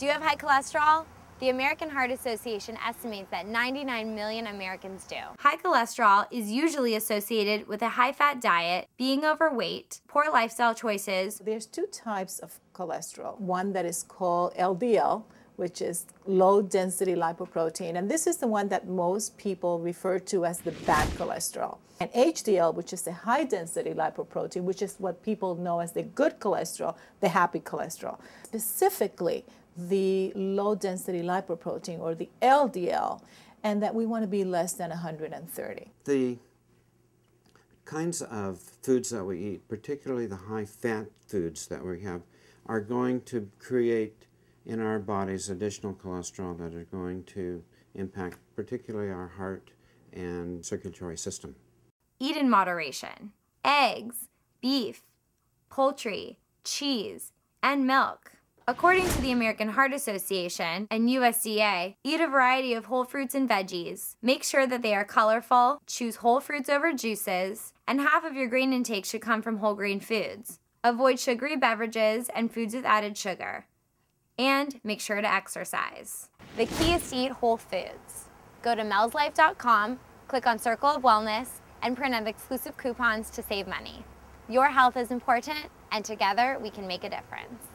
Do you have high cholesterol? The American Heart Association estimates that 99 million Americans do. High cholesterol is usually associated with a high fat diet, being overweight, poor lifestyle choices. There's two types of cholesterol. One that is called LDL, which is low density lipoprotein. And this is the one that most people refer to as the bad cholesterol. And HDL, which is the high density lipoprotein, which is what people know as the good cholesterol, the happy cholesterol. Specifically, the low density lipoprotein or the LDL, and that we want to be less than 130. The kinds of foods that we eat, particularly the high fat foods that we have, are going to create in our bodies additional cholesterol that are going to impact particularly our heart and circulatory system. Eat in moderation. Eggs, beef, poultry, cheese, and milk According to the American Heart Association and USDA, eat a variety of whole fruits and veggies. Make sure that they are colorful, choose whole fruits over juices, and half of your grain intake should come from whole grain foods. Avoid sugary beverages and foods with added sugar. And make sure to exercise. The key is to eat whole foods. Go to melslife.com, click on Circle of Wellness, and print out exclusive coupons to save money. Your health is important, and together we can make a difference.